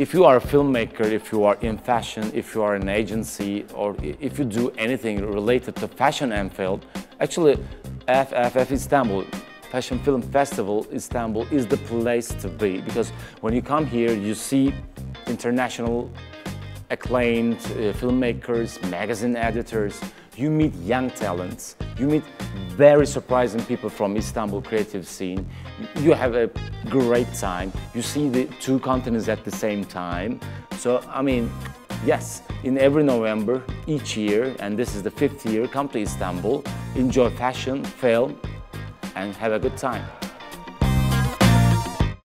if you are a filmmaker, if you are in fashion, if you are an agency, or if you do anything related to fashion and film, actually FFF Istanbul, Fashion Film Festival Istanbul is the place to be. Because when you come here, you see international acclaimed uh, filmmakers, magazine editors, you meet young talents, you meet very surprising people from Istanbul creative scene. You have a great time. You see the two continents at the same time. So, I mean, yes, in every November, each year, and this is the fifth year, come to Istanbul, enjoy fashion, film, and have a good time.